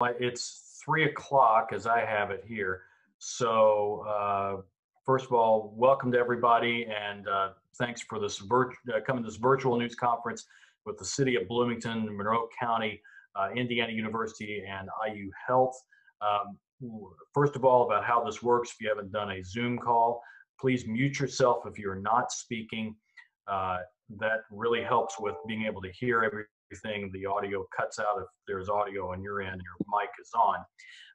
It's three o'clock as I have it here. So, uh, first of all, welcome to everybody, and uh, thanks for this vir- uh, coming to this virtual news conference with the City of Bloomington, Monroe County, uh, Indiana University, and IU Health. Um, first of all, about how this works. If you haven't done a Zoom call, please mute yourself if you're not speaking. Uh, that really helps with being able to hear every everything. The audio cuts out if there's audio on your end, your mic is on.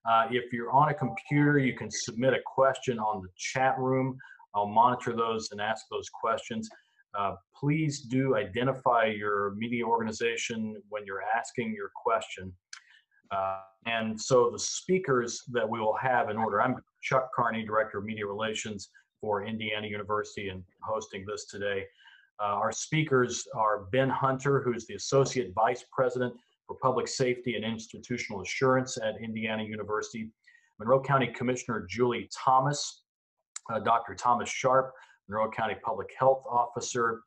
Uh, if you're on a computer, you can submit a question on the chat room. I'll monitor those and ask those questions. Uh, please do identify your media organization when you're asking your question. Uh, and so the speakers that we will have in order, I'm Chuck Carney, Director of Media Relations for Indiana University and hosting this today. Uh, our speakers are Ben Hunter, who's the Associate Vice President for Public Safety and Institutional Assurance at Indiana University, Monroe County Commissioner Julie Thomas, uh, Dr. Thomas Sharp, Monroe County Public Health Officer,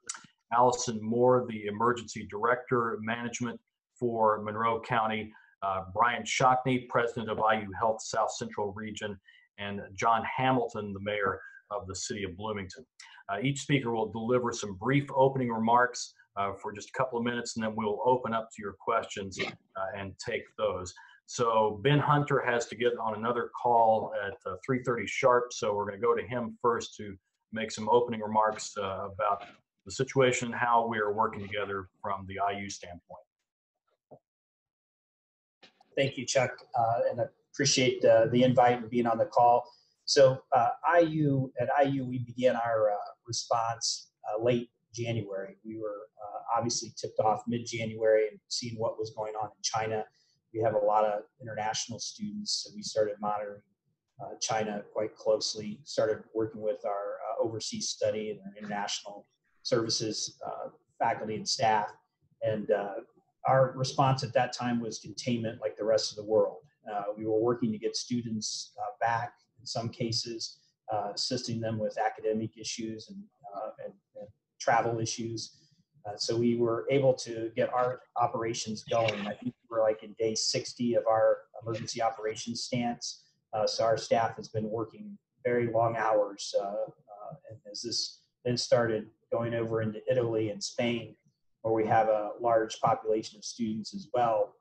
Allison Moore, the Emergency Director Management for Monroe County, uh, Brian Shockney, President of IU Health South Central Region, and John Hamilton, the Mayor of the City of Bloomington. Uh, each speaker will deliver some brief opening remarks uh, for just a couple of minutes, and then we'll open up to your questions uh, and take those. So Ben Hunter has to get on another call at 3.30 sharp, so we're going to go to him first to make some opening remarks about the situation and how we are working together from the IU standpoint. Thank you, Chuck, uh, and I appreciate uh, the invite and being on the call. So uh, IU at IU, we began our response uh, late January. We were uh, obviously tipped off mid January and seeing what was going on in China. We have a lot of international students, so we started monitoring uh, China quite closely, started working with our uh, overseas study and our international services uh, faculty and staff. And uh, our response at that time was containment like the rest of the world. we were working to get students back some cases uh, assisting them with academic issues and, uh, and, and travel issues. Uh, so we were able to get our operations going. I think we're like in day 60 of our emergency operations stance. Uh, so our staff has been working very long hours. Uh, uh, and as this then started going over into Italy and Spain, where we have a large population of students as well,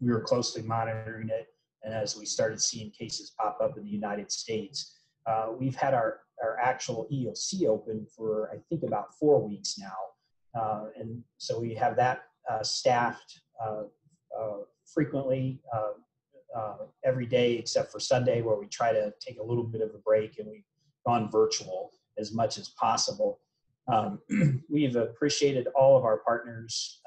we were closely monitoring it. And as we started seeing cases pop up in the United States, uh, we've had our, our actual EOC open for, I think, about four weeks now. Uh, and so we have that uh, staffed uh, uh, frequently uh, every day except for Sunday, where we try to take a little bit of a break and we've gone virtual as much as possible. Um, we've appreciated all of our partners,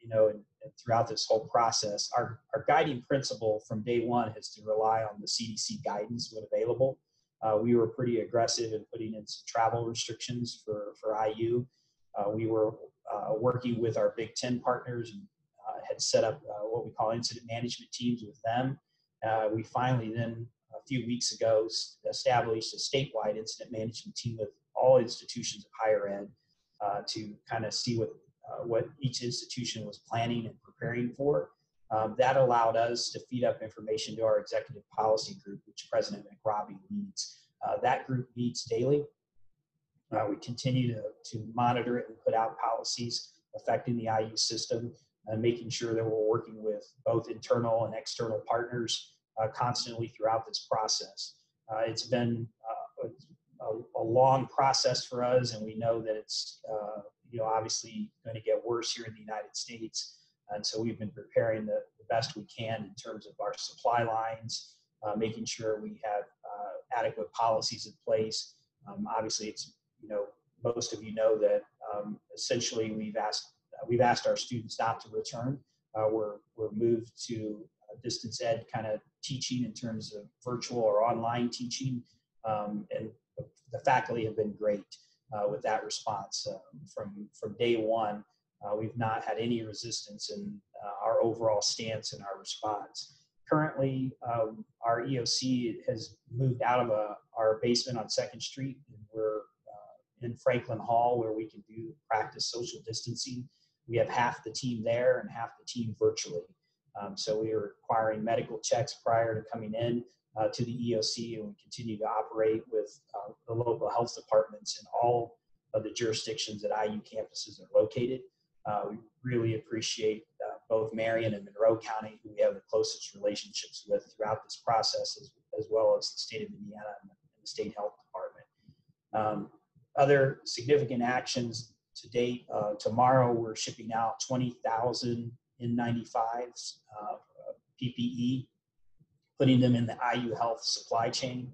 you know, and, and throughout this whole process. Our, our guiding principle from day one is to rely on the CDC guidance when available. Uh, we were pretty aggressive in putting in some travel restrictions for, for IU. Uh, we were uh, working with our Big Ten partners and uh, had set up uh, what we call incident management teams with them. Uh, we finally then, a few weeks ago, established a statewide incident management team with all institutions of higher ed to kind of see what, what each institution was planning and preparing for. Um, that allowed us to feed up information to our executive policy group, which President McRobbie leads. Uh, that group meets daily. Uh, we continue to, to monitor it and put out policies affecting the IU system and making sure that we're working with both internal and external partners uh, constantly throughout this process. Uh, it's been uh, a, a, long process for us, and we know that it's uh, you know obviously going to get worse here in the United States. And so we've been preparing the, the best we can in terms of our supply lines, uh, making sure we have uh, adequate policies in place. Um, obviously, it's you know most of you know that um, essentially we've asked uh, we've asked our students not to return. Uh, we're we're moved to distance ed kind of teaching in terms of virtual or online teaching, um, and the faculty have been great uh, with that response um, from from day one. Uh, we've not had any resistance in uh, our overall stance and our response. Currently, um, our EOC has moved out of a, uh, our basement on Second Street, and we're uh, in Franklin Hall where we can do practice social distancing. We have half the team there and half the team virtually. Um, so we are requiring medical checks prior to coming in uh, to the EOC, and we continue to operate with uh, the local health departments in all of the jurisdictions that IU campuses are located. Uh, we really appreciate uh, both Marion and Monroe County, who we have the closest relationships with throughout this process, as, as well as the state of Indiana and the, state health department. Um, other significant actions to date, uh, tomorrow we're shipping out 20,000 N95s, uh, PPE, putting them in the IU Health supply chain.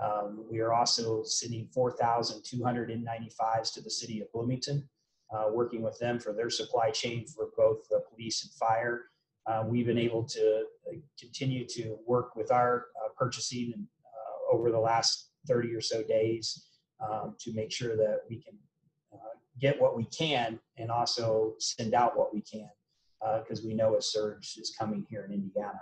Um, we are also sending 4,200 N95s to the city of Bloomington, uh, working with them for their supply chain for both the police and fire. Uh, we've been able to uh, continue to work with our uh, purchasing and, uh, over the last 30 or so days um, to make sure that we can uh, get what we can and also send out what we can because we know a surge is coming here in Indiana.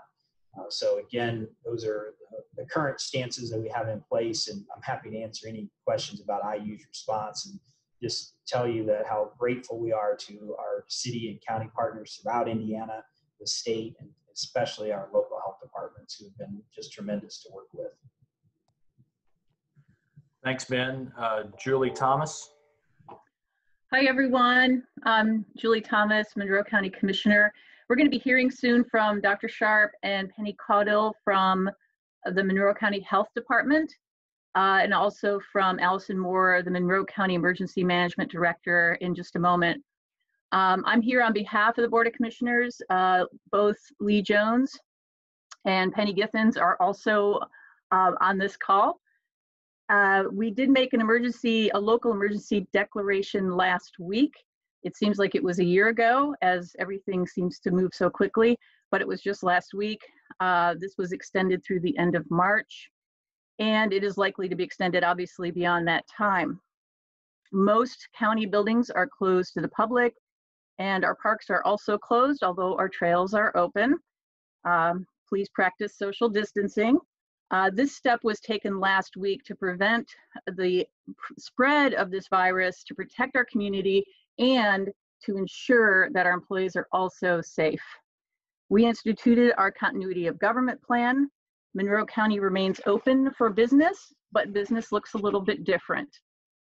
Uh, so again, those are the current stances that we have in place, and I'm happy to answer any questions about IU's response and just tell you that how grateful we are to our city and county partners throughout Indiana, the state, and especially our local health departments who have been just tremendous to work with. Thanks, Ben. Uh, Julie Thomas. Hi, everyone. I'm Julie Thomas, Monroe County Commissioner. We're going to be hearing soon from Dr. Sharp and Penny Caudill from the Monroe County Health Department, uh, and also from Allison Moore, the Monroe County Emergency Management Director, in just a moment. Um, I'm here on behalf of the Board of Commissioners. Uh, both Lee Jones and Penny Githens are also uh, on this call. Uh, we did make an emergency, a local emergency declaration last week. It seems like it was a year ago as everything seems to move so quickly, but it was just last week. Uh, this was extended through the end of March, and it is likely to be extended obviously beyond that time. Most county buildings are closed to the public, and our parks are also closed, although our trails are open. Um, please practice social distancing. Uh, this step was taken last week to prevent the spread of this virus, to protect our community, and to ensure that our employees are also safe. We instituted our continuity of government plan. Monroe County remains open for business, but business looks a little bit different.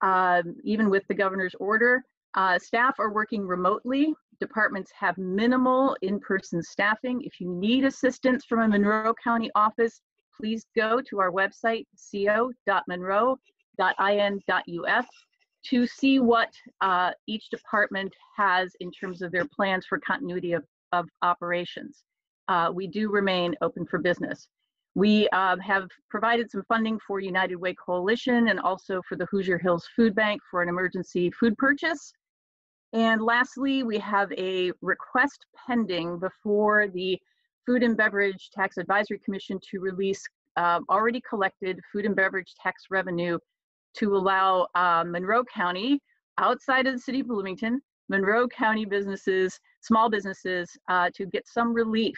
Uh, even with the governor's order, uh, staff are working remotely. Departments have minimal in-person staffing. If you need assistance from a Monroe County office, please go to our website, co.monroe.in.us to see what uh, each department has in terms of their plans for continuity of, of operations. Uh, we do remain open for business. We uh, have provided some funding for United Way Coalition and also for the Hoosier Hills Food Bank for an emergency food purchase. And lastly, we have a request pending before the Food and Beverage Tax Advisory Commission to release uh, already collected food and beverage tax revenue to allow uh, Monroe County, outside of the city of Bloomington, Monroe County businesses, small businesses, uh, to get some relief.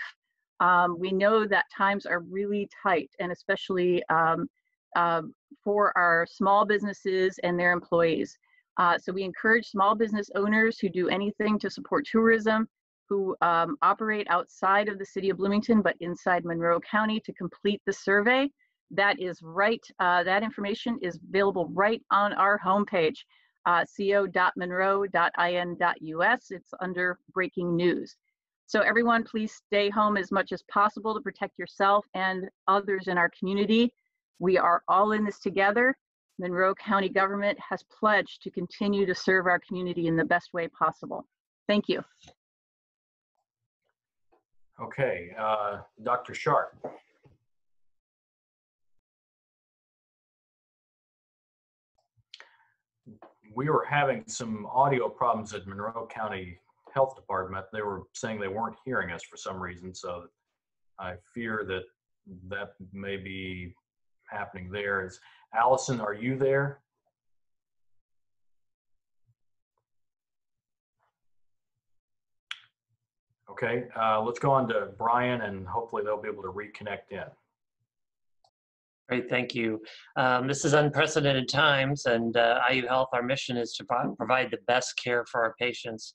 Um, we know that times are really tight, and especially um, uh, for our small businesses and their employees. Uh, so we encourage small business owners who do anything to support tourism, who um, operate outside of the city of Bloomington but inside Monroe County to complete the survey. That is right, uh, that information is available right on our homepage, uh, co.monroe.in.us. It's under breaking news. So everyone, please stay home as much as possible to protect yourself and others in our community. We are all in this together. Monroe County government has pledged to continue to serve our community in the best way possible. Thank you. Okay, uh, Dr. Sharp. We were having some audio problems at Monroe County Health Department. They were saying they weren't hearing us for some reason, so I fear that that may be happening there. Is Allison, are you there? Okay, uh, let's go on to Brian and hopefully they'll be able to reconnect in. Great, thank you. Um, this is unprecedented times, and uh, IU Health, our mission is to pro- provide the best care for our patients.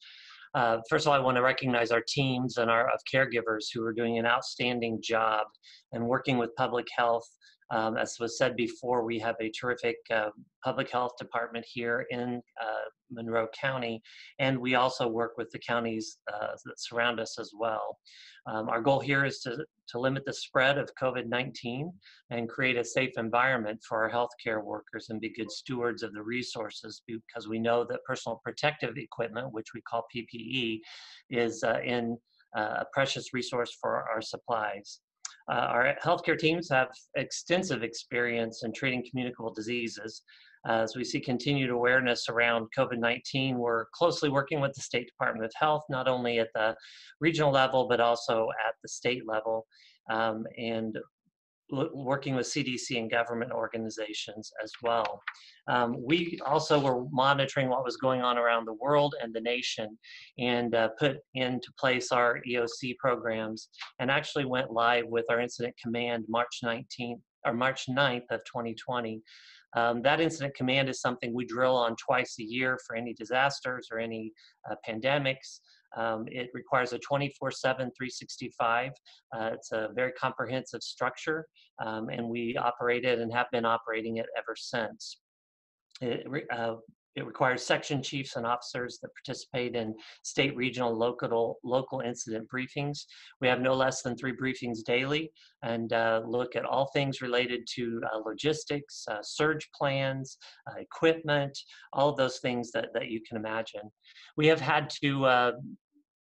Uh, first of all, I want to recognize our teams and our of caregivers who are doing an outstanding job and working with public health. Um, as was said before, we have a terrific uh, public health department here in uh, Monroe County, and we also work with the counties uh, that surround us as well. Um, our goal here is to, to limit the spread of COVID-19 and create a safe environment for our healthcare workers and be good stewards of the resources because we know that personal protective equipment, which we call PPE, is uh, in uh, a precious resource for our supplies. Uh, our healthcare teams have extensive experience in treating communicable diseases. Uh, as we see continued awareness around COVID-19, we're closely working with the State Department of Health, not only at the regional level, but also at the state level. Um, and working with CDC and government organizations as well. Um, we also were monitoring what was going on around the world and the nation and uh, put into place our EOC programs and actually went live with our incident command March 19th or March 9th of 2020. Um, that incident command is something we drill on twice a year for any disasters or any uh, pandemics. Um, it requires a 24-7, 365. Uh, it's a very comprehensive structure, um, and we operate it and have been operating it ever since. It, uh, it requires section chiefs and officers that participate in state, regional, local, local incident briefings. We have no less than three briefings daily and uh, look at all things related to uh, logistics, uh, surge plans, uh, equipment, all of those things that, that you can imagine. We have had to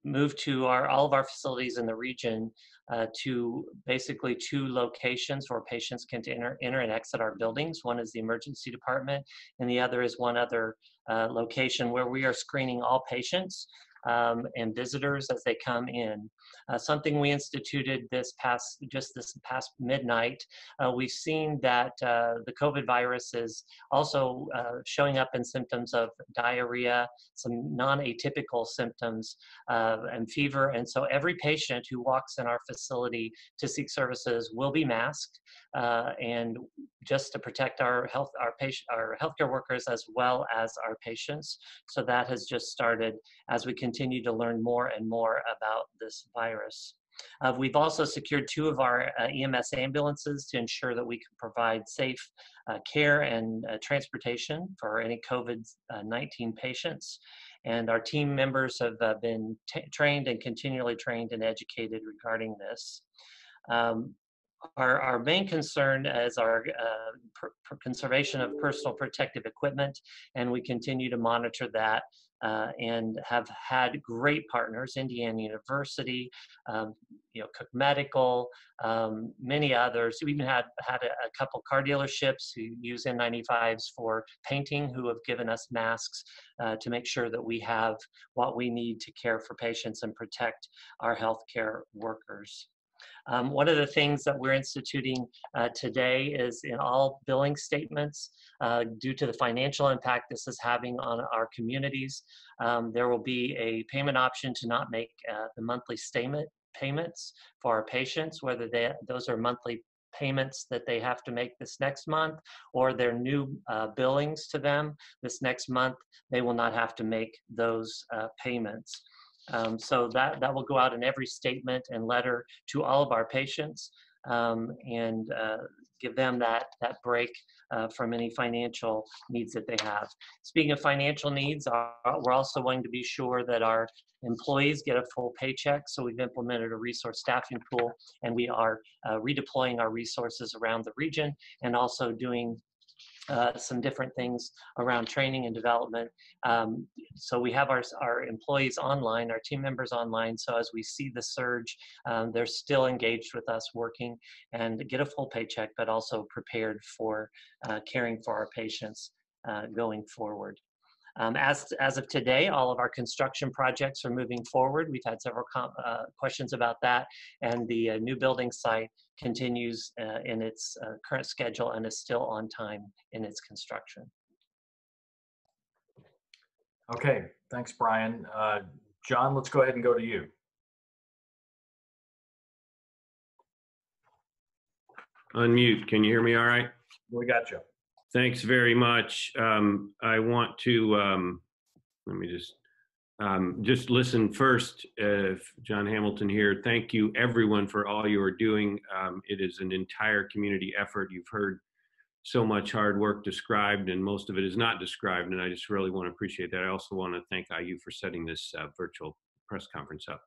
uh, move to our all of our facilities in the region uh, to basically two locations where patients can enter, enter and exit our buildings. One is the emergency department, and the other is one other uh, location where we are screening all patients um, and visitors as they come in. Uh, something we instituted this past, just this past midnight, uh, we've seen that uh, the COVID virus is also uh, showing up in symptoms of diarrhea, some non-atypical symptoms uh, and fever. And so every patient who walks in our facility to seek services will be masked uh, and just to protect our health, our patient, our healthcare workers as well as our patients. So that has just started as we continue to learn more and more about this virus. Uh, we've also secured two of our uh, EMS ambulances to ensure that we can provide safe uh, care and uh, transportation for any COVID-19 patients. And our team members have uh, been trained and continually trained and educated regarding this. Um, our, our main concern is our uh, conservation of personal protective equipment, and we continue to monitor that uh, and have had great partners, Indiana University, um, you know, Cook Medical, um, many others. We even had had a, a, couple car dealerships who use N95s for painting, who have given us masks uh, to make sure that we have what we need to care for patients and protect our healthcare workers. Um, one of the things that we're instituting uh, today is in all billing statements, uh, due to the financial impact this is having on our communities, um, there will be a payment option to not make uh, the monthly statement payments for our patients, whether they, those are monthly payments that they have to make this next month or their new uh, billings to them this next month, they will not have to make those uh, payments. Um, so that, that will go out in every statement and letter to all of our patients um, and uh, give them that, that break uh, from any financial needs that they have. Speaking of financial needs, our, we're also going to be sure that our employees get a full paycheck. So we've implemented a resource staffing pool and we are uh, redeploying our resources around the region and also doing uh, some different things around training and development. Um, so we have our, our employees online, our team members online. So as we see the surge, um, they're still engaged with us working and get a full paycheck, but also prepared for uh, caring for our patients uh, going forward. Um, as, as of today, all of our construction projects are moving forward. We've had several uh, questions about that, and the uh, new building site continues uh, in its uh, current schedule and is still on time in its construction. Okay, thanks, Brian. Uh, John, let's go ahead and go to you. Unmute. Can you hear me all right? We got you. Thanks very much. Um, I want to, um, let me just Um, just listen first, uh, John Hamilton here. Thank you, everyone, for all you are doing. Um, it is an entire community effort. You've heard so much hard work described, and most of it is not described. And I just really want to appreciate that. I also want to thank IU for setting this uh, virtual press conference up.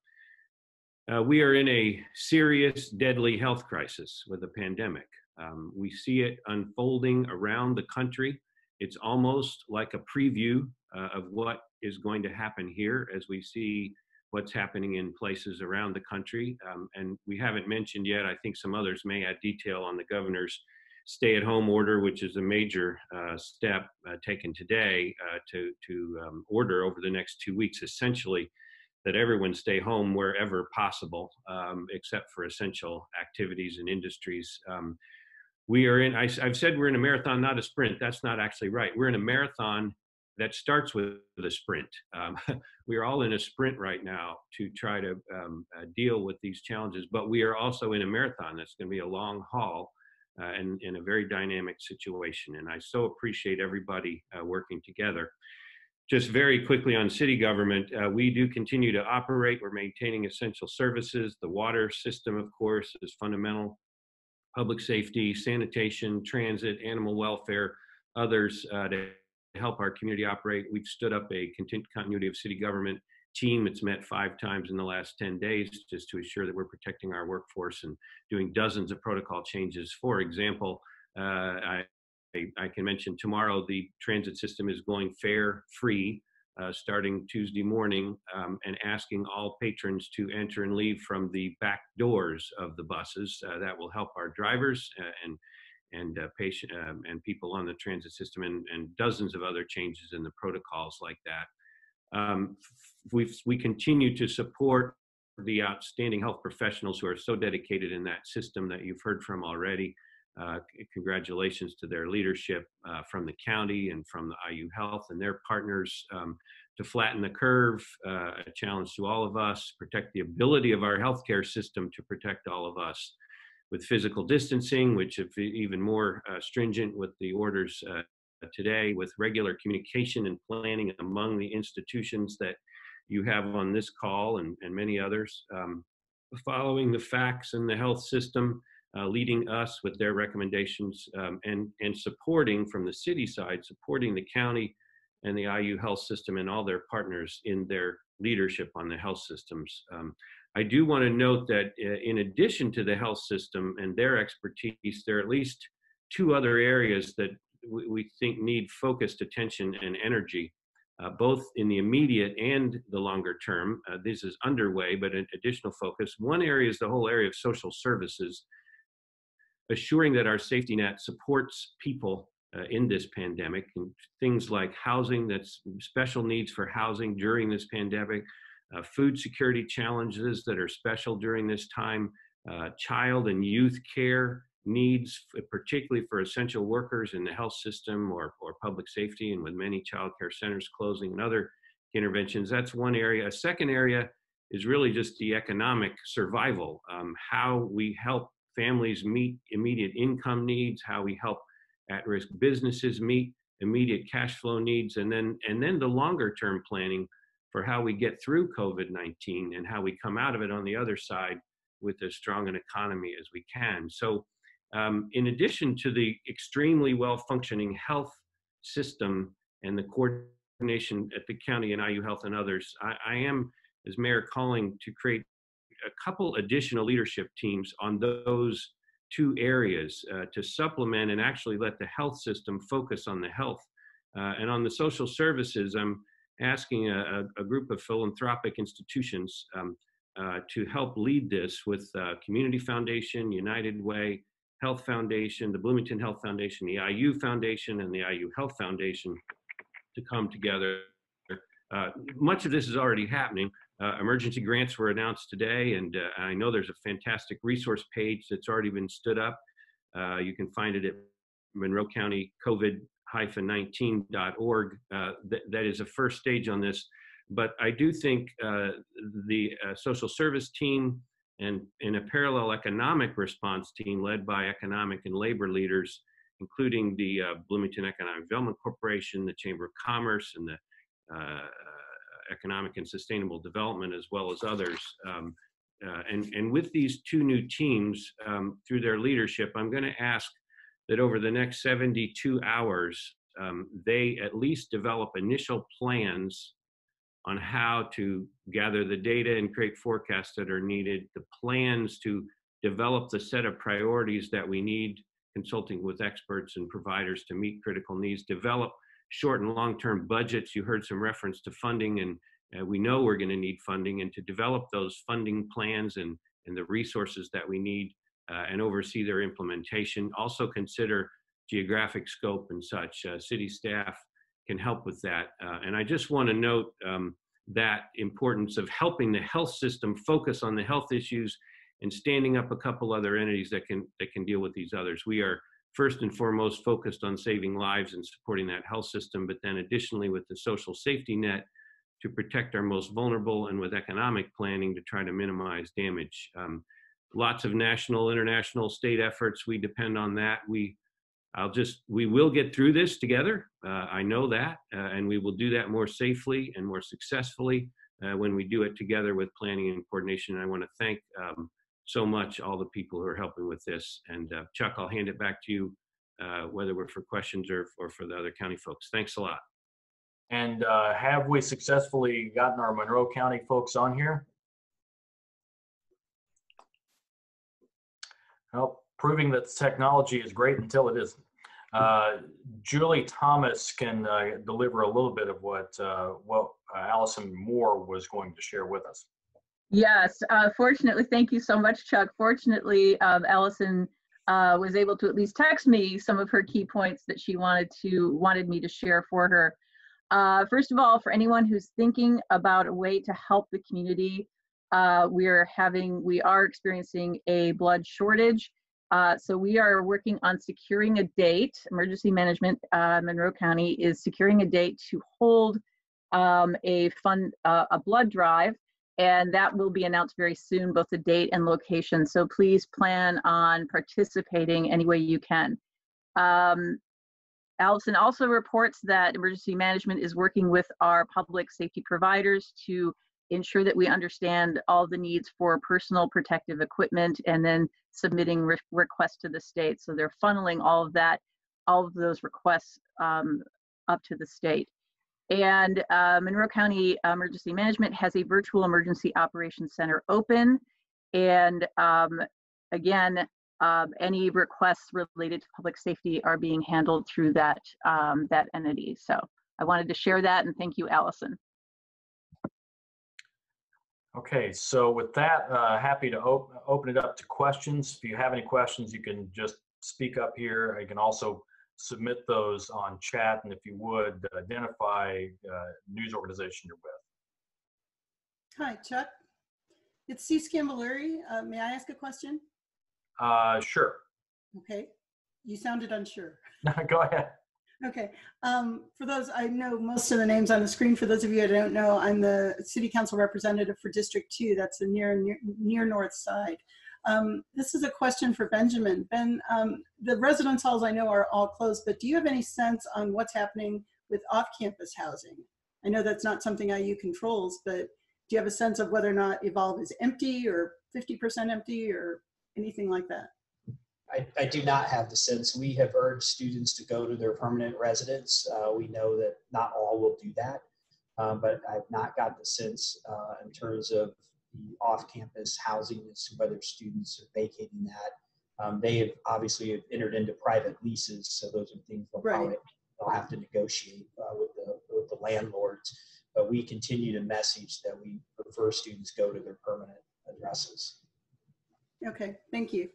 Uh, we are in a serious, deadly health crisis with a pandemic. Um, we see it unfolding around the country. It's almost like a preview uh, of what is going to happen here as we see what's happening in places around the country. Um, and we haven't mentioned yet, I think some others may add detail on the governor's stay at home order, which is a major uh, step uh, taken today uh, to, to um, order over the next two weeks, essentially that everyone stay home wherever possible, um, except for essential activities and industries. Um, we are in, I, have said we're in a marathon, not a sprint. That's not actually right. We're in a marathon that starts with a sprint. Um, we are all in a sprint right now to try to um, uh, deal with these challenges, but we are also in a marathon that's going to be a long haul uh, and in a very dynamic situation. And I so appreciate everybody uh, working together. Just very quickly on city government, uh, we do continue to operate. We're maintaining essential services. The water system, of course, is fundamental. Public safety, sanitation, transit, animal welfare, others uh, to help our community operate. We've stood up a continuity of city government team. It's met five times in the last 10 days just to assure that we're protecting our workforce and doing dozens of protocol changes. For example, uh, I, I, can mention tomorrow the transit system is going fare free uh, starting Tuesday morning um, and asking all patrons to enter and leave from the back doors of the buses. Uh, that will help our drivers uh, and and uh, patient um, and people on the transit system and, and dozens of other changes in the protocols like that. Um, we we continue to support the outstanding health professionals who are so dedicated in that system that you've heard from already. Uh, congratulations to their leadership uh, from the county and from the IU Health and their partners um, to flatten the curve, uh, a challenge to all of us, protect the ability of our healthcare system to protect all of us with physical distancing, which is even more uh, stringent with the orders uh, today, with regular communication and planning among the institutions that you have on this call and, and many others, um, following the facts in the health system, uh, leading us with their recommendations um, and, and supporting from the city side, supporting the county and the IU health system and all their partners in their leadership on the health systems. Um, I do want to note that uh, in addition to the health system and their expertise, there are at least two other areas that we think need focused attention and energy, uh, both in the immediate and the longer term. Uh, this is underway, but an additional focus. One area is the whole area of social services, assuring that our safety net supports people uh, in this pandemic, and things like housing that's special needs for housing during this pandemic, uh, food security challenges that are special during this time, uh, child and youth care needs, particularly for essential workers in the health system or, or public safety, and with many child care centers closing and other interventions. That's one area. A second area is really just the economic survival, um, how we help families meet immediate income needs, how we help at-risk businesses meet immediate cash flow needs, and then and then the longer term planning for how we get through COVID 19 and how we come out of it on the other side with as strong an economy as we can. So, um, in addition to the extremely well functioning health system and the coordination at the county and IU Health and others, I, I am, as mayor, calling to create a couple additional leadership teams on those two areas uh, to supplement and actually let the health system focus on the health. Uh, and on the social services, I'm asking a, a group of philanthropic institutions um, uh, to help lead this with uh, Community Foundation, United Way, Health Foundation, the Bloomington Health Foundation, the IU Foundation, and the IU Health Foundation to come together. Uh, much of this is already happening. Uh, emergency grants were announced today, and uh, I know there's a fantastic resource page that's already been stood up. Uh, you can find it at Monroe County COVID 19.org. Uh, th- that is a first stage on this. But I do think uh, the uh, social service team and in a parallel economic response team led by economic and labor leaders, including the Bloomington Economic Development Corporation, the Chamber of Commerce, and the Economic and Sustainable Development, as well as others. Um, uh, and, and with these two new teams, um, through their leadership, I'm going to ask that over the next 72 hours, um, they at least develop initial plans on how to gather the data and create forecasts that are needed, the plans to develop the set of priorities that we need, consulting with experts and providers to meet critical needs, develop short and long-term budgets. You heard some reference to funding, and uh, we know we're going to need funding, and to develop those funding plans and, and the resources that we need uh, and oversee their implementation. Also consider geographic scope and such. Uh, city staff can help with that. Uh, and I just want to note um, that importance of helping the health system focus on the health issues and standing up a couple other entities that can that can deal with these others. We are first and foremost focused on saving lives and supporting that health system, but then additionally with the social safety net to protect our most vulnerable and with economic planning to try to minimize damage. Um, lots of national, international, state efforts. We depend on that. We I'll just, we will get through this together. Uh, I know that, uh, and we will do that more safely and more successfully uh, when we do it together with planning and coordination. And I want to thank um, so much all the people who are helping with this. And uh, Chuck, I'll hand it back to you, uh, whether we're for questions or, or for the other county folks. Thanks a lot. And uh, have we successfully gotten our Monroe County folks on here? Well, proving that technology is great until it isn't. Uh, Julie Thomas can uh, deliver a little bit of what uh, what uh, Allison Moore was going to share with us. Yes, uh, fortunately, thank you so much, Chuck. Fortunately, um, Allison uh, was able to at least text me some of her key points that she wanted to wanted me to share for her. first of all, for anyone who's thinking about a way to help the community, we are having we are experiencing a blood shortage. Uh, so we are working on securing a date. Emergency Management uh, Monroe County is securing a date to hold um, a fund uh, a blood drive, and that will be announced very soon, both the date and location. So please plan on participating any way you can. Um, Allison also reports that Emergency Management is working with our public safety providers to ensure that we understand all the needs for personal protective equipment and then submitting re requests to the state. So they're funneling all of that, all of those requests um, up to the state. And uh, Monroe County Emergency Management has a virtual emergency operations center open. And um, again, um, any requests related to public safety are being handled through that, um, that entity. So I wanted to share that and thank you, Allison. Okay, so with that, uh, happy to op open it up to questions. If you have any questions, you can just speak up here. You can also submit those on chat, and if you would, identify uh, news organization you're with. Hi, Chuck. It's C. Sgambelluri. Uh, may I ask a question? Uh, sure. Okay. You sounded unsure. Go ahead. Okay. Um, for those, I know most of the names on the screen. For those of you who don't know, I'm the City Council representative for District 2. That's the near, near, near north side. Um, this is a question for Benjamin. Ben, um, the residence halls I know are all closed, but do you have any sense on what's happening with off-campus housing? I know that's not something IU controls, but do you have a sense of whether or not Evolve is empty or 50% empty or anything like that? I, I do not have the sense. We have urged students to go to their permanent residence. Uh, we know that not all will do that, um, but I've not got the sense uh, in terms of the off-campus housing as to whether students are vacating that. Um, they have obviously have entered into private leases, so those are things they'll, right. probably, they'll have to negotiate uh, with the with the landlords. But we continue to message that we prefer students go to their permanent addresses. Okay, thank you.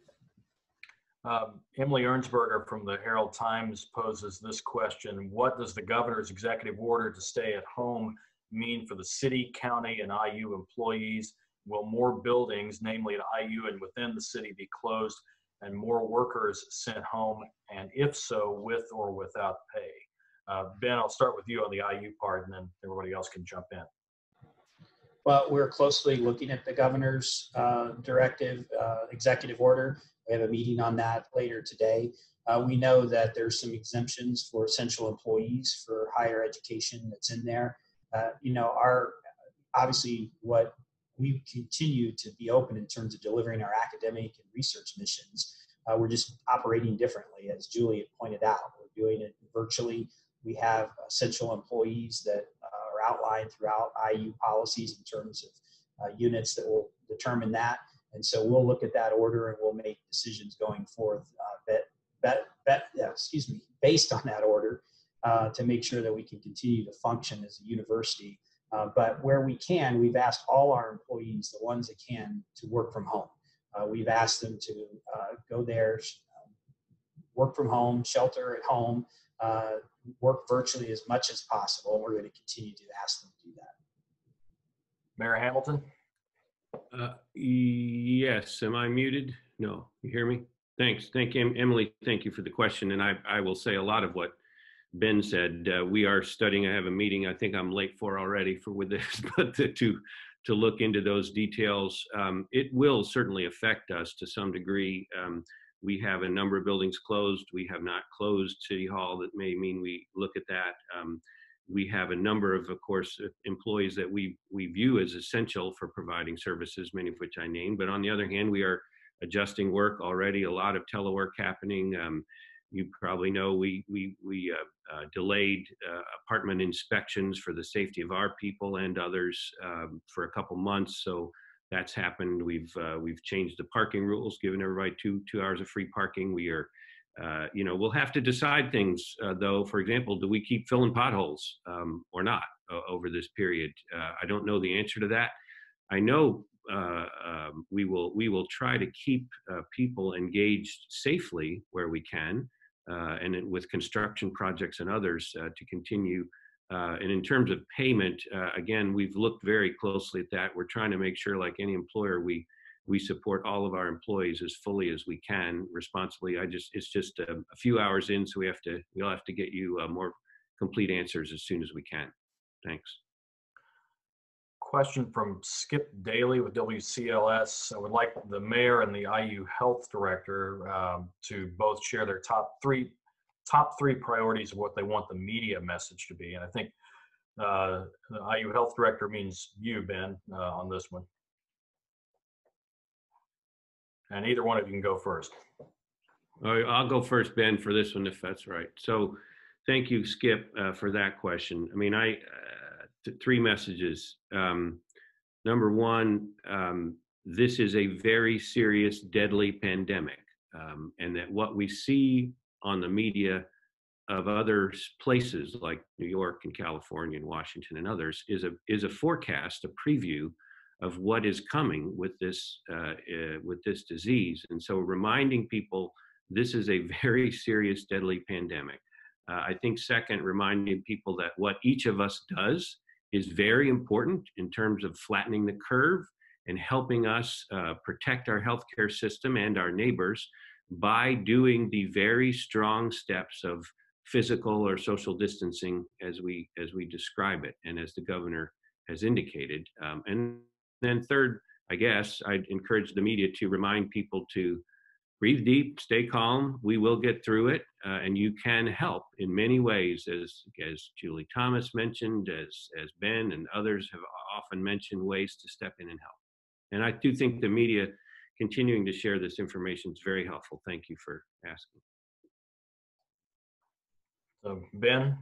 Um, Emily Ernsberger from the Herald Times poses this question. What does the governor's executive order to stay at home mean for the city, county, and IU employees? Will more buildings, namely at IU and within the city, be closed and more workers sent home? And if so, with or without pay? Uh, ben, I'll start with you on the IU part and then everybody else can jump in. Well, we're closely looking at the governor's uh, directive, uh, executive order. We have a meeting on that later today. Uh, we know that there's some exemptions for essential employees for higher education that's in there. Uh, you know, our obviously, what we continue to be open in terms of delivering our academic and research missions. Uh, we're just operating differently, as Julie had pointed out. We're doing it virtually. We have essential employees that uh, are outlined throughout IU policies in terms of uh, units that will determine that. And so we'll look at that order and we'll make decisions going forth uh, that, that, that excuse me, based on that order uh, to make sure that we can continue to function as a university. Uh, but where we can, we've asked all our employees, the ones that can, to work from home. Uh, we've asked them to uh, go there, um, work from home, shelter at home, uh, work virtually as much as possible. We're going to continue to ask them to do that. Mayor Hamilton? Uh, yes, am I muted? No, you hear me? Thanks. Thank you, Emily. Thank you for the question. And I, I will say a lot of what Ben said. Uh, we are studying. I have a meeting. I think I'm late for already for with this, but to to, to look into those details. Um, it will certainly affect us to some degree. Um, we have a number of buildings closed. We have not closed City Hall. That may mean we look at that. Um, we have a number of, of course, uh, employees that we we view as essential for providing services, many of which I named. But on the other hand, we are adjusting work already. A lot of telework happening. Um, you probably know we we we uh, uh, delayed uh, apartment inspections for the safety of our people and others um, for a couple months. So that's happened. We've uh, we've changed the parking rules, given everybody two two hours of free parking. We are uh, you know, we'll have to decide things, uh, though. For example, do we keep filling potholes um, or not over this period? I don't know the answer to that. I know uh, um, we will we will try to keep uh, people engaged safely where we can, Uh, and with construction projects and others uh, to continue. Uh, and in terms of payment, again, we've looked very closely at that. We're trying to make sure, like any employer, we we support all of our employees as fully as we can responsibly. I just it's just a, a few hours in, so we have to we'll have to get you uh, more complete answers as soon as we can. Thanks. Question from Skip Daly with WCLS. I would like the mayor and the IU health director um, to both share their top three top three priorities of what they want the media message to be. And I think uh, the IU health director means you, Ben, uh, on this one. And either one of you can go first. All right, I'll go first, Ben, for this one, if that's right. So thank you, Skip, uh, for that question. I mean, I, uh, th- three messages. Um, number one, um, this is a very serious, deadly pandemic. Um, and that what we see on the media of other places like New York and California and Washington and others is a is a forecast, a preview of what is coming with this uh, uh, with this disease and so reminding people this is a very serious deadly pandemic uh, i think second reminding people that what each of us does is very important in terms of flattening the curve and helping us uh, protect our healthcare system and our neighbors by doing the very strong steps of physical or social distancing as we as we describe it and as the governor has indicated. Um, and then third, I guess I'd encourage the media to remind people to breathe deep, stay calm. We will get through it, uh, and you can help in many ways, as as Julie Thomas mentioned, as as Ben and others have often mentioned, ways to step in and help. And I do think the media continuing to share this information is very helpful. Thank you for asking. So Ben,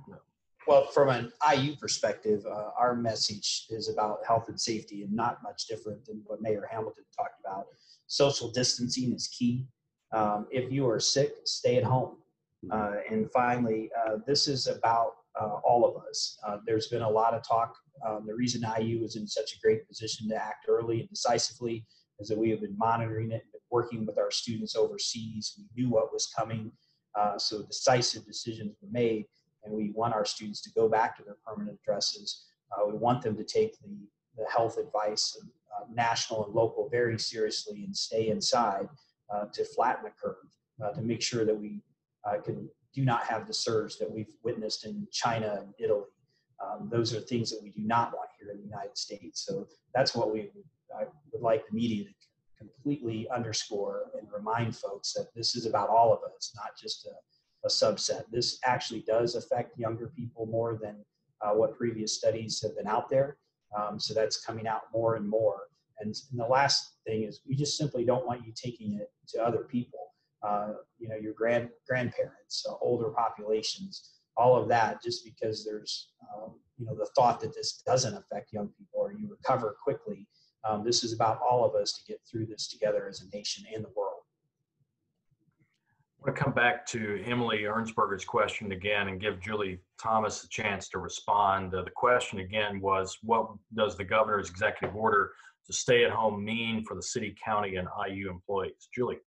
well, from an IU perspective, uh, our message is about health and safety and not much different than what Mayor Hamilton talked about. Social distancing is key. Um, if you are sick, stay at home. Uh, and finally, uh, this is about uh, all of us. Uh, there's been a lot of talk. Um, the reason IU is in such a great position to act early and decisively is that we have been monitoring it, been working with our students overseas. We knew what was coming, uh, so decisive decisions were made and we want our students to go back to their permanent addresses. Uh, we want them to take the, the health advice, of, uh, national and local, very seriously and stay inside uh, to flatten the curve, uh, to make sure that we uh, can do not have the surge that we've witnessed in China and Italy. Um, those are things that we do not want here in the United States. So that's what we I would like the media to completely underscore and remind folks that this is about all of us, not just a a subset. This actually does affect younger people more than uh, what previous studies have been out there. Um, so that's coming out more and more. And, and, the last thing is we just simply don't want you taking it to other people. Uh, you know, your grand grandparents, uh, older populations, all of that, just because there's um, you know the thought that this doesn't affect young people or you recover quickly. Um, this is about all of us to get through this together as a nation and the world. I want to come back to Emily Ernsberger's question again and give Julie Thomas a chance to respond. Uh, the question again was, what does the governor's executive order to stay at home mean for the city, county, and IU employees? Julie.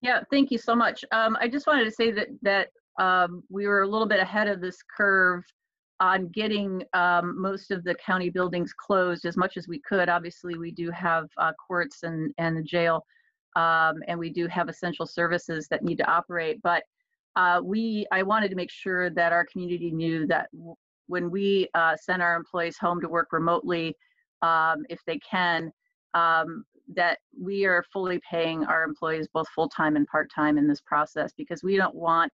Yeah, thank you so much. Um, I just wanted to say that that um, we were a little bit ahead of this curve on getting um, most of the county buildings closed as much as we could. Obviously, we do have uh, courts and, and the jail, um, and we do have essential services that need to operate. But uh, we, I wanted to make sure that our community knew that when we uh, send our employees home to work remotely, um, if they can, um, that we are fully paying our employees both full-time and part-time in this process because we don't want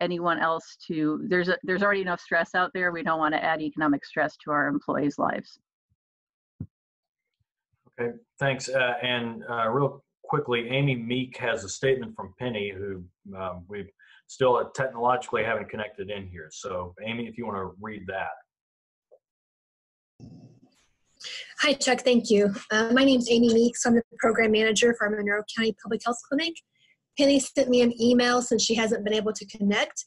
anyone else to there's a, there's already enough stress out there we don't want to add economic stress to our employees lives okay thanks uh, and uh, real quickly amy meek has a statement from penny who um, we still technologically haven't connected in here so amy if you want to read that Hi, Chuck. Thank you. Uh, my name is Amy Meeks. I'm the program manager for Monroe County Public Health Clinic. Penny sent me an email since she hasn't been able to connect.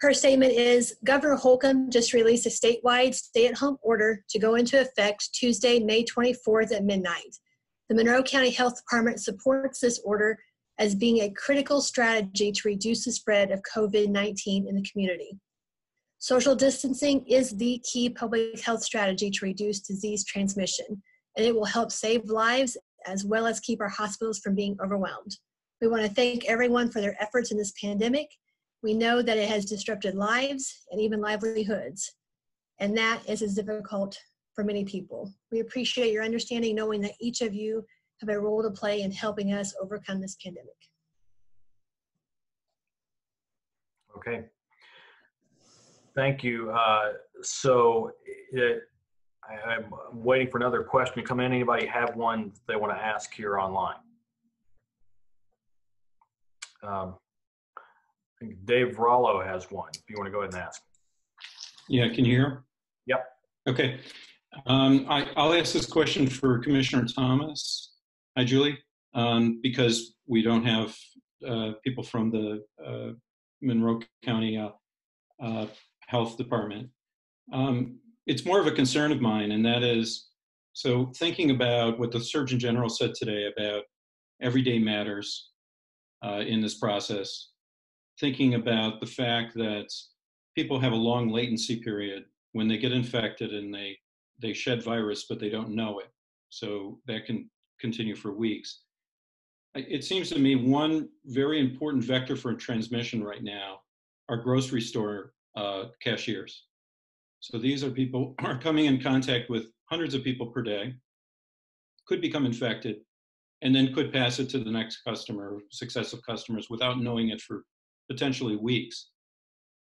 Her statement is Governor Holcomb just released a statewide stay at home order to go into effect Tuesday, May 24th at midnight. The Monroe County Health Department supports this order as being a critical strategy to reduce the spread of COVID 19 in the community. Social distancing is the key public health strategy to reduce disease transmission, and it will help save lives as well as keep our hospitals from being overwhelmed. We want to thank everyone for their efforts in this pandemic. We know that it has disrupted lives and even livelihoods, and that is as difficult for many people. We appreciate your understanding, knowing that each of you have a role to play in helping us overcome this pandemic. Okay. Thank you. Uh, so it, I, am waiting for another question to come in. Anybody have one they want to ask here online? Um, I think Dave Rollo has one. If you want to go ahead and ask. Yeah, can you hear? Yep. Okay. Um, I, will ask this question for Commissioner Thomas. Hi, Julie. Um, because we don't have uh, people from the uh, Monroe County uh, uh Health Department. Um, it's more of a concern of mine, and that is so thinking about what the Surgeon General said today about everyday matters uh, in this process, thinking about the fact that people have a long latency period when they get infected and they they shed virus, but they don't know it. So that can continue for weeks. It seems to me one very important vector for transmission right now are grocery store uh, cashiers. So these are people are coming in contact with hundreds of people per day, could become infected, and then could pass it to the next customer, successive customers, without knowing it for potentially weeks.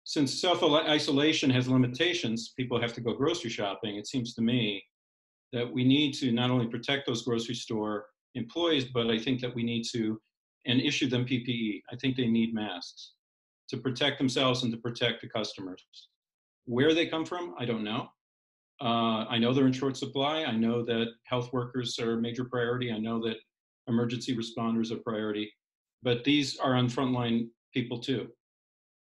Since self isolation has limitations, people have to go grocery shopping. It seems to me that we need to not only protect those grocery store employees, but I think that we need to and issue them PPE. I think they need masks to protect themselves and to protect the customers. Where they come from, I don't know. Uh, I know they're in short supply. I know that health workers are a major priority. I know that emergency responders are priority, but these are on frontline people too.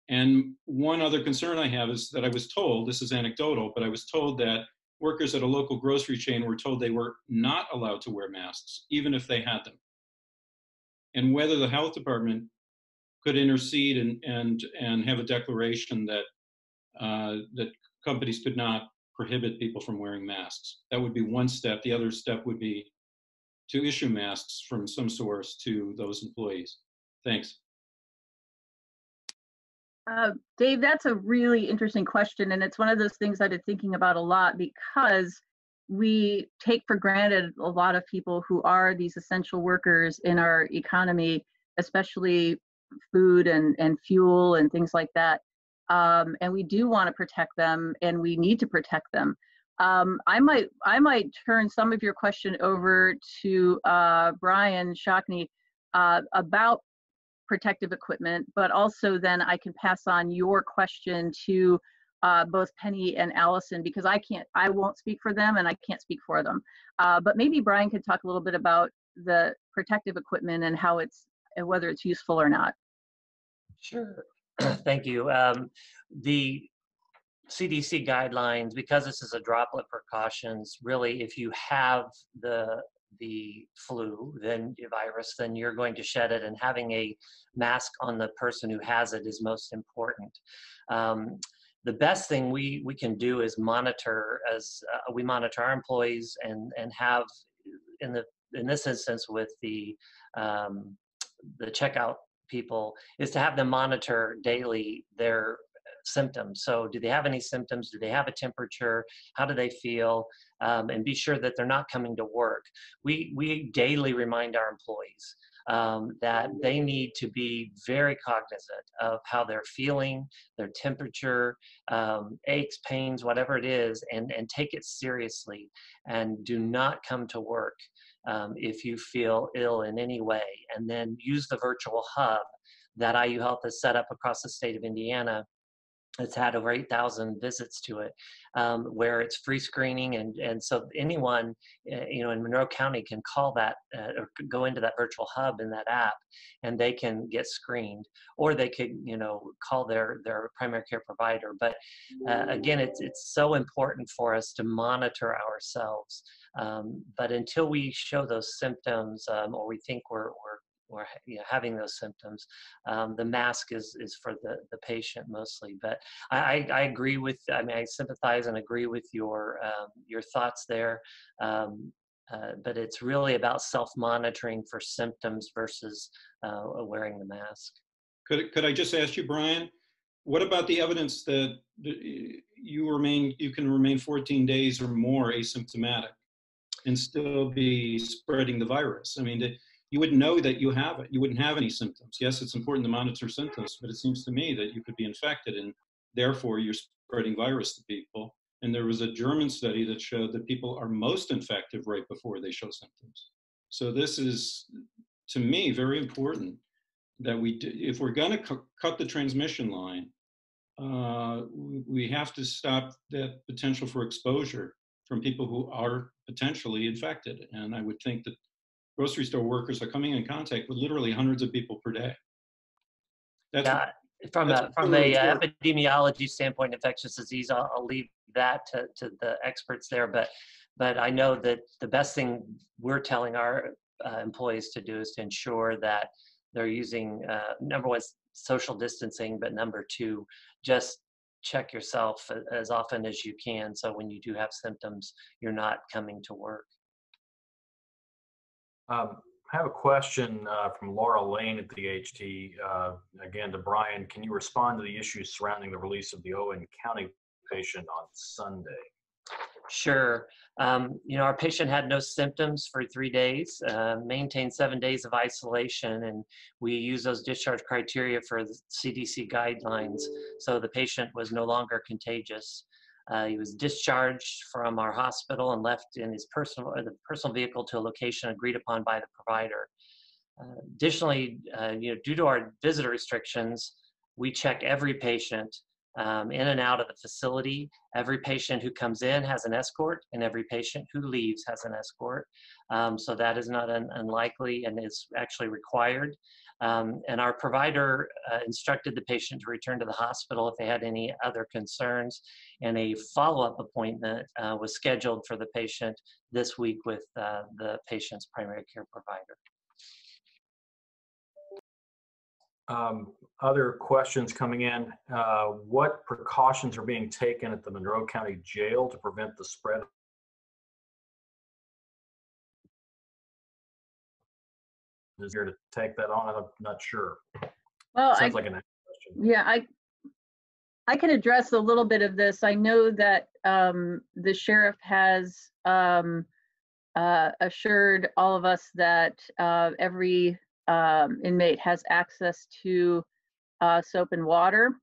And one other concern I have is that I was told, this is anecdotal, but I was told that workers at a local grocery chain were told they were not allowed to wear masks, even if they had them. And whether the health department could intercede and, and, and have a declaration that, uh, that companies could not prohibit people from wearing masks. That would be one step. The other step would be to issue masks from some source to those employees? Thanks. Uh, Dave, that's a really interesting question. And it's one of those things I've been thinking about a lot because we take for granted a lot of people who are these essential workers in our economy, especially food and, and fuel and things like that. Um, and we do want to protect them and we need to protect them. Um, I might I might turn some of your question over to uh, Brian Shockney uh, about protective equipment, but also then I can pass on your question to uh, both Penny and Allison because I can't I won't speak for them and I can't speak for them. Uh, but maybe Brian could talk a little bit about the protective equipment and how it's and whether it's useful or not. Sure. Thank you. Um, the CDC guidelines, because this is a droplet precautions, really, if you have the the flu, then the virus, then you're going to shed it, and having a mask on the person who has it is most important. Um, the best thing we we can do is monitor as uh, we monitor our employees and and have in the in this instance with the um, the checkout people is to have them monitor daily their symptoms. So, do they have any symptoms? Do they have a temperature? How do they feel? Um, and be sure that they're not coming to work. We we daily remind our employees um, that they need to be very cognizant of how they're feeling, their temperature, um, aches, pains, whatever it is, and and take it seriously. And do not come to work um, if you feel ill in any way. And then use the virtual hub that IU Health has set up across the state of Indiana it's had over 8,000 visits to it, um, where it's free screening, and and so anyone, uh, you know, in Monroe County can call that uh, or go into that virtual hub in that app, and they can get screened, or they could, you know, call their their primary care provider. But uh, again, it's it's so important for us to monitor ourselves. Um, but until we show those symptoms, um, or we think we're we're or you know, having those symptoms. Um, the mask is is for the the patient mostly. But I, I, agree with. I mean, I sympathize and agree with your um, your thoughts there. Um, uh, but it's really about self monitoring for symptoms versus uh, wearing the mask. Could could I just ask you, Brian? What about the evidence that you remain you can remain 14 days or more asymptomatic and still be spreading the virus? I mean, you wouldn't know that you have it. You wouldn't have any symptoms. Yes, it's important to monitor symptoms, but it seems to me that you could be infected and therefore you're spreading virus to people. And there was a German study that showed that people are most infective right before they show symptoms. So this is, to me, very important that we, do, if we're going to cu- cut the transmission line, uh, we have to stop that potential for exposure from people who are potentially infected. And I would think that grocery store workers are coming in contact with literally hundreds of people per day. That's yeah, from a from a uh, epidemiology standpoint, infectious disease, I'll, I'll leave that to, to the experts there. But but I know that the best thing we're telling our uh, employees to do is to ensure that they're using uh, number one social distancing, but number two, just check yourself as often as you can. So when you do have symptoms, you're not coming to work. Um, I have a question uh, from Laura Lane at the HT. Uh, again, to Brian, can you respond to the issues surrounding the release of the Owen County patient on Sunday? Sure. Um, you know, our patient had no symptoms for three days, uh, maintained seven days of isolation, and we use those discharge criteria for the CDC guidelines. So the patient was no longer contagious. Uh, he was discharged from our hospital and left in his personal, the personal vehicle to a location agreed upon by the provider. Uh, additionally, uh, you know, due to our visitor restrictions, we check every patient um, in and out of the facility. Every patient who comes in has an escort, and every patient who leaves has an escort. Um, so that is not un unlikely and is actually required. Um, and our provider uh, instructed the patient to return to the hospital if they had any other concerns. And a follow up appointment uh, was scheduled for the patient this week with uh, the patient's primary care provider. Um, other questions coming in. Uh, what precautions are being taken at the Monroe County Jail to prevent the spread is here to take that on? I'm not sure. Well, Sounds I, like an question. yeah, I I can address a little bit of this. I know that um, the sheriff has um, uh, assured all of us that uh, every um, inmate has access to uh, soap and water.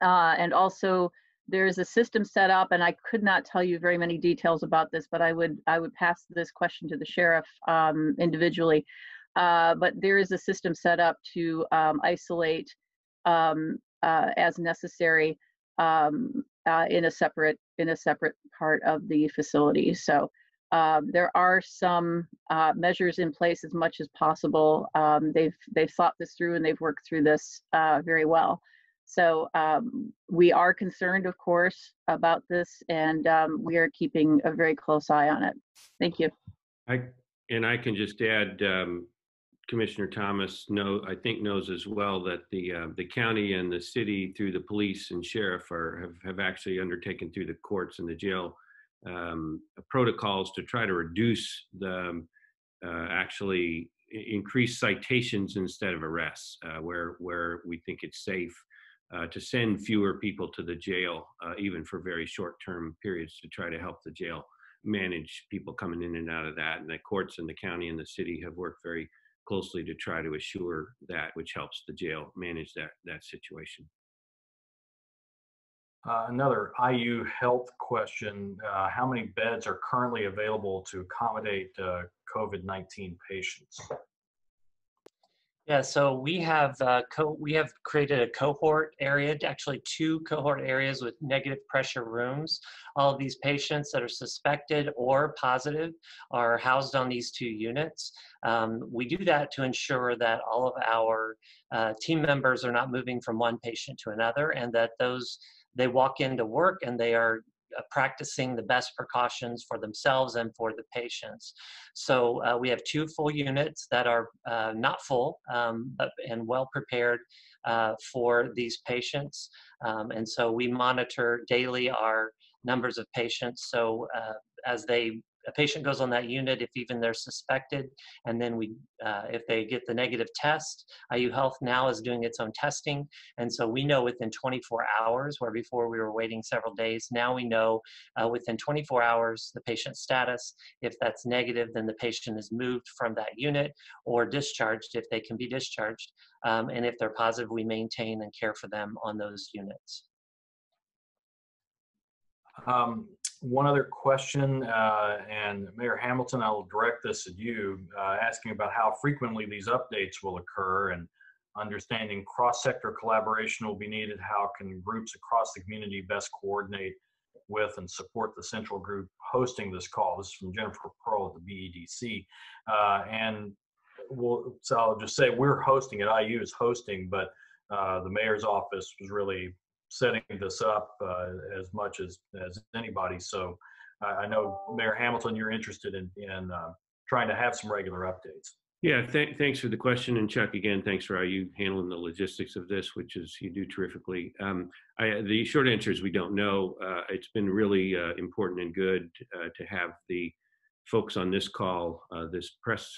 Uh, and also there is a system set up, and I could not tell you very many details about this, but I would I would pass this question to the sheriff um, individually. Uh, but there is a system set up to um, isolate um, uh, as necessary um, uh, in a separate in a separate part of the facility. So um, there are some uh, measures in place as much as possible. Um, they've they've thought this through and they've worked through this uh, very well. So um, we are concerned, of course, about this, and we are keeping a very close eye on it. Thank you. I and I can just add, um, Commissioner Thomas know I think knows as well that the uh, the county and the city through the police and sheriff are have, have actually undertaken through the courts and the jail um, protocols to try to reduce the um, uh, actually increase citations instead of arrests uh, where where we think it's safe uh, to send fewer people to the jail, uh, even for very short term periods, to try to help the jail manage people coming in and out of that. And the courts and the county and the city have worked very closely to try to assure that, which helps the jail manage that, that situation. Uh, another IU health question. Uh, how many beds are currently available to accommodate uh, COVID 19 patients? Yeah, so we have uh, co- we have created a cohort area, actually two cohort areas with negative pressure rooms. All of these patients that are suspected or positive are housed on these two units. Um, we do that to ensure that all of our uh, team members are not moving from one patient to another, and that those they walk into work and they are practicing the best precautions for themselves and for the patients. So uh, we have two full units that are uh, not full um, but, and well prepared uh, for these patients. Um, and so we monitor daily our numbers of patients. So uh, as they a patient goes on that unit if even they're suspected, and then we, uh, if they get the negative test, IU Health now is doing its own testing, and so we know within 24 hours, where before we were waiting several days, now we know uh, within 24 hours the patient's status. If that's negative, then the patient is moved from that unit or discharged if they can be discharged, um, and if they're positive, we maintain and care for them on those units. Um, one other question, uh, and Mayor Hamilton, I'll direct this at you, uh, asking about how frequently these updates will occur and understanding cross-sector collaboration will be needed. How can groups across the community best coordinate with and support the central group hosting this call? This is from Jennifer Pearl at the BEDC. Uh, and we'll, so I'll just say we're hosting it, IU is hosting, but uh, the mayor's office was really setting this up uh, as much as as anybody. So I know Mayor Hamilton, you're interested in in uh, trying to have some regular updates. Yeah, th- thanks for the question, and Chuck, again, thanks for how you handling the logistics of this, which is you do terrifically. Um, I, the short answer is we don't know. Uh, it's been really uh, important and good uh, to have the folks on this call, uh, this press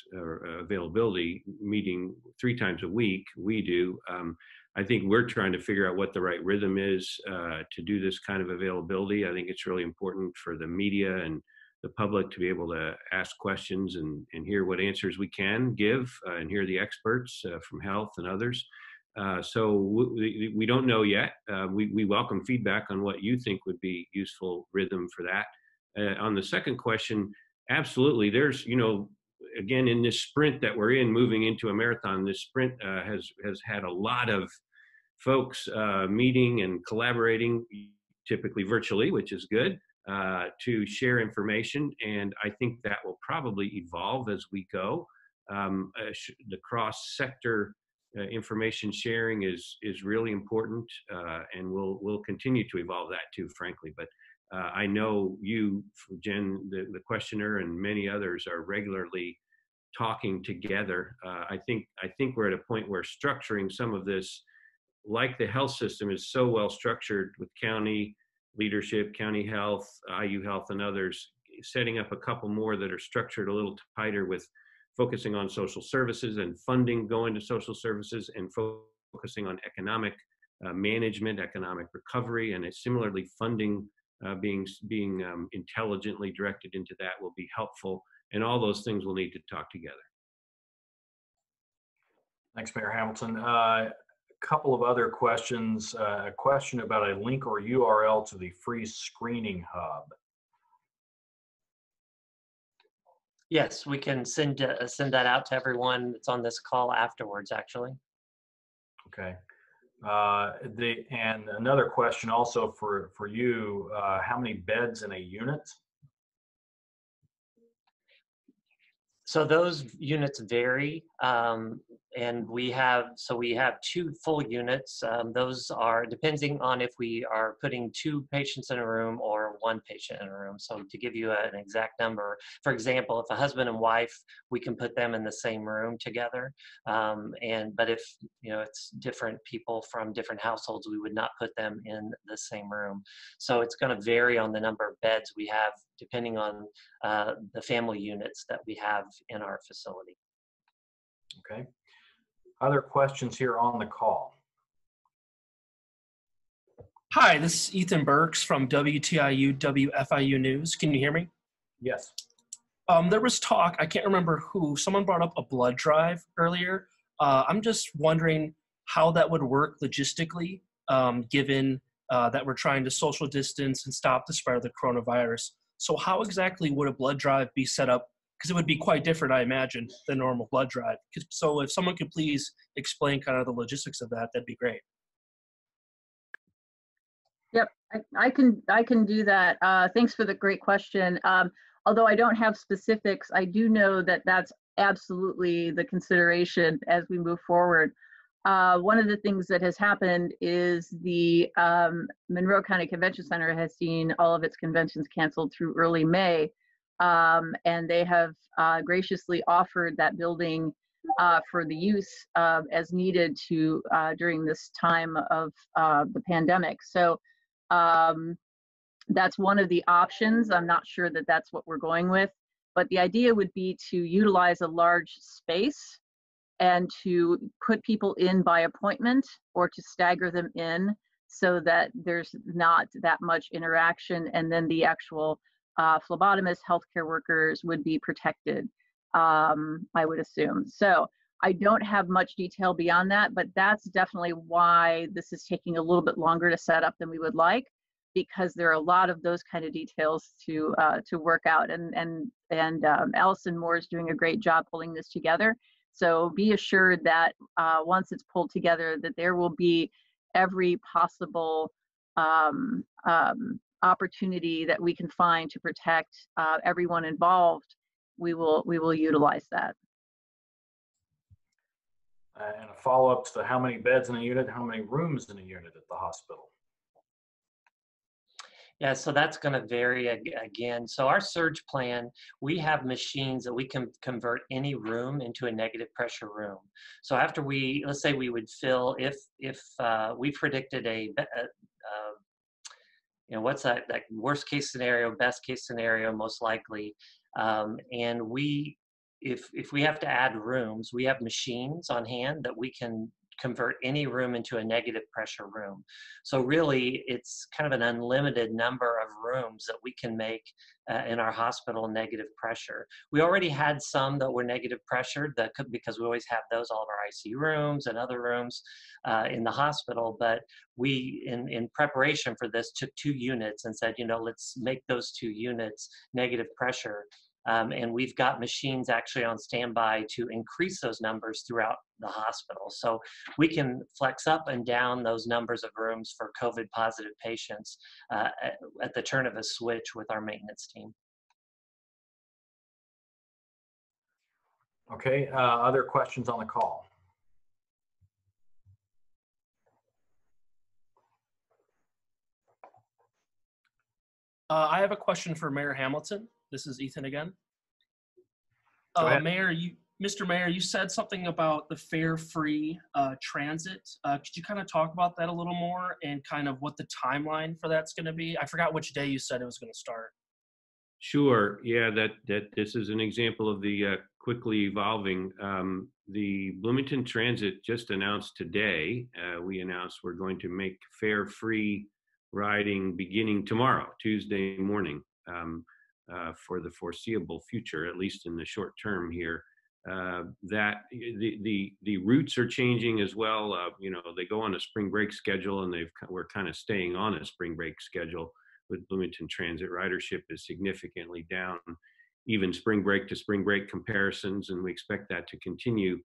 availability meeting three times a week. We do. Um, I think we're trying to figure out what the right rhythm is uh, to do this kind of availability. I think it's really important for the media and the public to be able to ask questions and, and hear what answers we can give uh, and hear the experts uh, from health and others. Uh, so we, we, don't know yet. Uh, we, we welcome feedback on what you think would be useful rhythm for that. Uh, on the second question, absolutely. There's, you know, again in this sprint that we're in moving into a marathon this sprint uh, has has had a lot of folks uh, meeting and collaborating typically virtually which is good uh, to share information. And i think that will probably evolve as we go. Um, uh, the cross sector uh, information sharing is is really important uh, and we'll we'll continue to evolve that too frankly. But uh, I know you, Jen, the, the, questioner, and many others are regularly talking together. Uh, I think I think we're at a point where structuring some of this, like the health system, is so well structured with county leadership, county health, IU Health, and others. Setting up a couple more that are structured a little tighter with focusing on social services and funding going to social services and focusing on economic uh, management, economic recovery, and similarly funding uh, being being um, intelligently directed into that will be helpful and all those things will need to talk together. Thanks, Mayor Hamilton. Uh, couple of other questions. Uh, a question about a link or URL to the free screening hub. Yes, we can send uh, send that out to everyone that's on this call afterwards. Actually. Okay. Uh, the and another question also for for you: uh, How many beds in a unit? So those units vary, um, and we have so we have two full units. Um, those are depending on if we are putting two patients in a room or one patient in a room. So to give you an exact number, for example, if a husband and wife, we can put them in the same room together. Um, and but if you know it's different people from different households, we would not put them in the same room. So it's going to vary on the number of beds we have depending on uh, the family units that we have in our facility. Okay. Other questions here on the call? Hi, this is Ethan Burks from WTIU WFIU News. Can you hear me? Yes. Um, there was talk, I can't remember who, someone brought up a blood drive earlier. Uh, I'm just wondering how that would work logistically, um, given uh, that we're trying to social distance and stop the spread of the coronavirus. So, how exactly would a blood drive be set up? Because it would be quite different, I imagine, than normal blood drive. So, if someone could please explain kind of the logistics of that, that'd be great. Yep, I, I can I can do that. Uh, thanks for the great question. Um, although I don't have specifics, I do know that that's absolutely the consideration as we move forward. Uh, one of the things that has happened is the um, Monroe County Convention Center has seen all of its conventions canceled through early May, um, and they have uh, graciously offered that building uh, for the use as needed to uh, during this time of uh, the pandemic. So um, that's one of the options. I'm not sure that that's what we're going with, but the idea would be to utilize a large space and to put people in by appointment or to stagger them in so that there's not that much interaction and then the actual uh, phlebotomists, healthcare workers would be protected, um, I would assume. So I don't have much detail beyond that, but that's definitely why this is taking a little bit longer to set up than we would like because there are a lot of those kind of details to uh, to work out and and and um, Allison Moore is doing a great job pulling this together so be assured that uh, once it's pulled together, that there will be every possible um, um, opportunity that we can find to protect uh, everyone involved. We will we will utilize that. And a follow up to how many beds in a unit, how many rooms in a unit at the hospital? Yeah, so that's going to vary again. So our surge plan, we have machines that we can convert any room into a negative pressure room. So after we, let's say we would fill, if if uh, we predicted a, a, a you know, what's that, that worst case scenario, best case scenario, most likely, um, and we if if we have to add rooms, we have machines on hand that we can convert any room into a negative pressure room. So really, it's kind of an unlimited number of rooms that we can make uh, in our hospital negative pressure. We already had some that were negative pressured that could, because we always have those, all of our ICU rooms and other rooms uh, in the hospital. But we, in, in preparation for this, took two units and said, you know, let's make those two units negative pressure um, and we've got machines actually on standby to increase those numbers throughout the hospital. So we can flex up and down those numbers of rooms for COVID positive patients uh, at, at the turn of a switch with our maintenance team. Okay, uh, other questions on the call? Uh, I have a question for Mayor Hamilton. This is Ethan again. Uh, Mayor, you, Mr. Mayor, you said something about the fare-free uh, transit. Uh, could you kind of talk about that a little more and kind of what the timeline for that's going to be? I forgot which day you said it was going to start. Sure. Yeah, that that this is an example of the uh, quickly evolving. Um, the Bloomington Transit just announced today. Uh, we announced we're going to make fare-free riding beginning tomorrow, Tuesday morning. Um, uh, for the foreseeable future, at least in the short term here. uh, that the, the the routes are changing as well. Uh, you know, they go on a spring break schedule, and they've we're kind of staying on a spring break schedule. With Bloomington Transit, ridership is significantly down, even spring break to spring break comparisons, and we expect that to continue.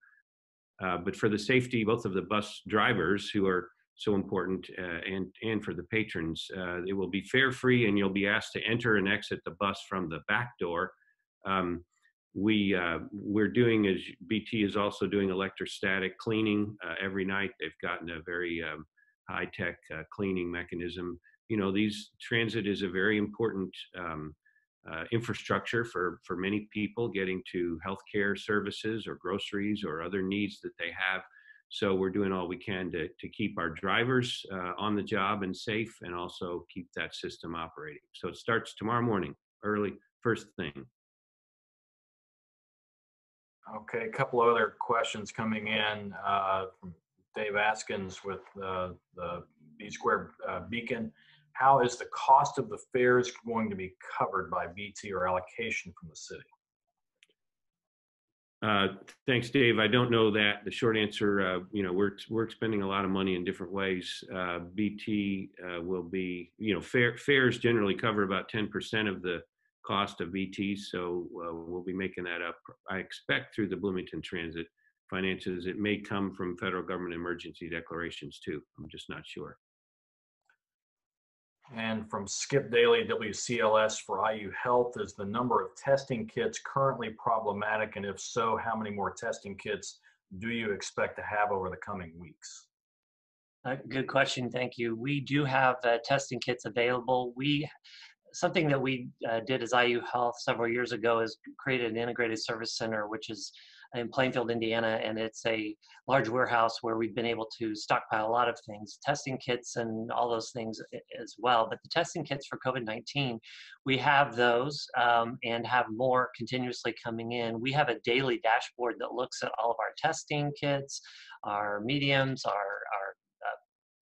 Uh, but for the safety, both of the bus drivers who are so important, uh, and and for the patrons, uh, it will be fare free, and you'll be asked to enter and exit the bus from the back door. Um, we uh, we're doing as BT is also doing electrostatic cleaning uh, every night. They've gotten a very um, high tech uh, cleaning mechanism. You know, these transit is a very important um, uh, infrastructure for for many people getting to healthcare services or groceries or other needs that they have. So we're doing all we can to to keep our drivers uh, on the job and safe, and also keep that system operating. So it starts tomorrow morning, early, first thing. Okay, a couple other questions coming in uh, from Dave Askins with uh, the B Square uh, Beacon. How is the cost of the fares going to be covered by BT or allocation from the city? Uh, thanks, Dave. I don't know that. The short answer, uh, you know, we're we're spending a lot of money in different ways. Uh, BT uh, will be, you know, fare, fares generally cover about 10% of the cost of BT, so uh, we'll be making that up. I expect through the Bloomington Transit finances. It may come from federal government emergency declarations too. I'm just not sure. And from Skip Daly, WCLS for IU Health, is the number of testing kits currently problematic? And if so, how many more testing kits do you expect to have over the coming weeks? Uh, good question. Thank you. We do have uh, testing kits available. We something that we uh, did as IU Health several years ago is created an integrated service center, which is in Plainfield, Indiana, and it's a large warehouse where we've been able to stockpile a lot of things, testing kits and all those things as well. But the testing kits for COVID-19, we have those um, and have more continuously coming in. We have a daily dashboard that looks at all of our testing kits, our mediums, our, our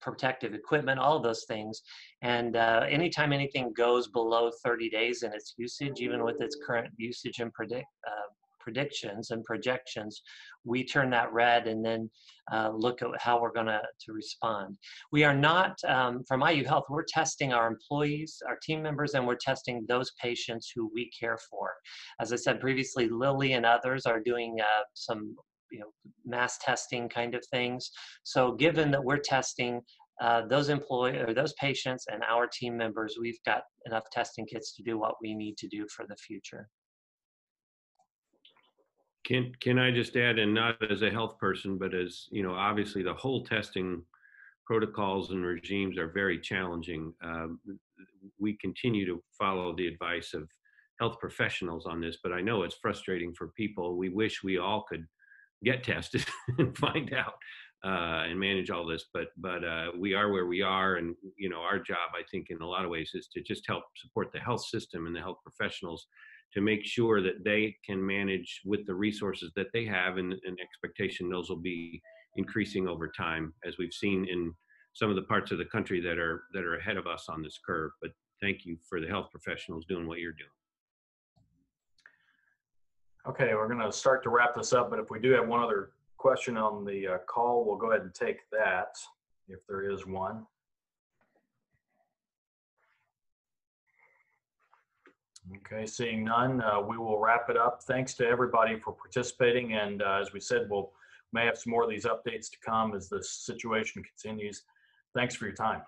protective equipment, all of those things. And uh, anytime anything goes below 30 days in its usage, even with its current usage and predict, uh, predictions and projections, we turn that red and then uh, look at how we're going to respond. We are not, um, from IU Health, we're testing our employees, our team members, and we're testing those patients who we care for. As I said previously, Lilly and others are doing uh, some you know mass testing kind of things. So given that we're testing uh, those employee or those patients and our team members, we've got enough testing kits to do what we need to do for the future. Can can I just add, and not as a health person, but as you know, obviously the whole testing protocols and regimes are very challenging. Um, we continue to follow the advice of health professionals on this, but I know it's frustrating for people. We wish we all could get tested and find out uh, and manage all this. But but uh, we are where we are, and you know our job, I think, in a lot of ways, is to just help support the health system and the health professionals to make sure that they can manage with the resources that they have, and, and expectation those will be increasing over time, as we've seen in some of the parts of the country that are that are ahead of us on this curve. But thank you for the health professionals doing what you're doing. Okay, we're going to start to wrap this up, but if we do have one other question on the uh, call, we'll go ahead and take that if there is one. Okay, seeing none, uh, we will wrap it up. Thanks to everybody for participating. And uh, as we said, we'll may have some more of these updates to come as the situation continues. Thanks for your time.